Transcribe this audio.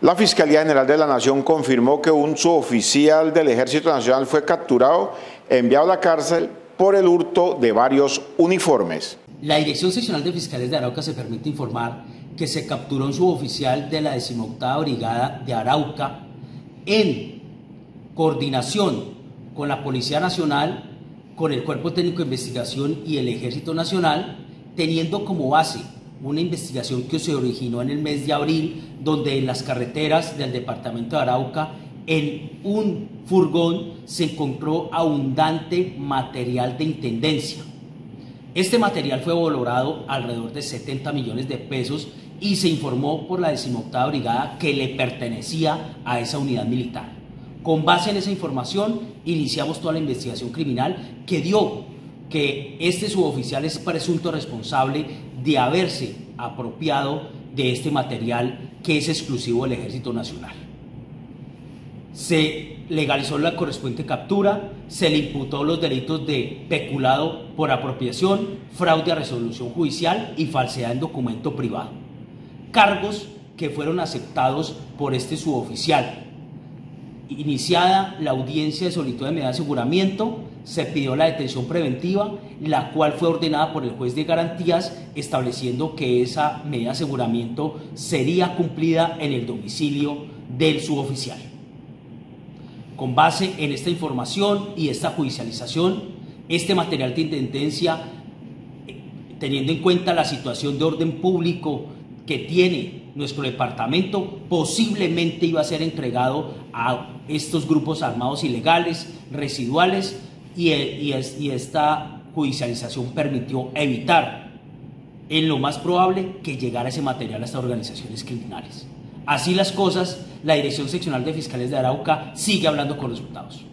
La Fiscalía General de la Nación confirmó que un suboficial del Ejército Nacional fue capturado, enviado a la cárcel por el hurto de varios uniformes. La Dirección Seccional de Fiscales de Arauca se permite informar que se capturó un suboficial de la 18 Brigada de Arauca en coordinación con la Policía Nacional, con el Cuerpo Técnico de Investigación y el Ejército Nacional, teniendo como base una investigación que se originó en el mes de abril, donde en las carreteras del departamento de Arauca, en un furgón se encontró abundante material de intendencia. Este material fue valorado alrededor de 70 millones de pesos y se informó por la 18 Brigada que le pertenecía a esa unidad militar. Con base en esa información, iniciamos toda la investigación criminal que dio que este suboficial es presunto responsable de haberse apropiado de este material que es exclusivo del Ejército Nacional. Se legalizó la correspondiente captura, se le imputó los delitos de peculado por apropiación, fraude a resolución judicial y falsedad en documento privado. Cargos que fueron aceptados por este suboficial, Iniciada la audiencia de solicitud de medida de aseguramiento, se pidió la detención preventiva, la cual fue ordenada por el juez de garantías, estableciendo que esa medida de aseguramiento sería cumplida en el domicilio del suboficial. Con base en esta información y esta judicialización, este material de intendencia, teniendo en cuenta la situación de orden público que tiene nuestro departamento posiblemente iba a ser entregado a estos grupos armados ilegales, residuales, y, y esta judicialización permitió evitar en lo más probable que llegara ese material a estas organizaciones criminales. Así las cosas, la Dirección Seccional de Fiscales de Arauca sigue hablando con resultados.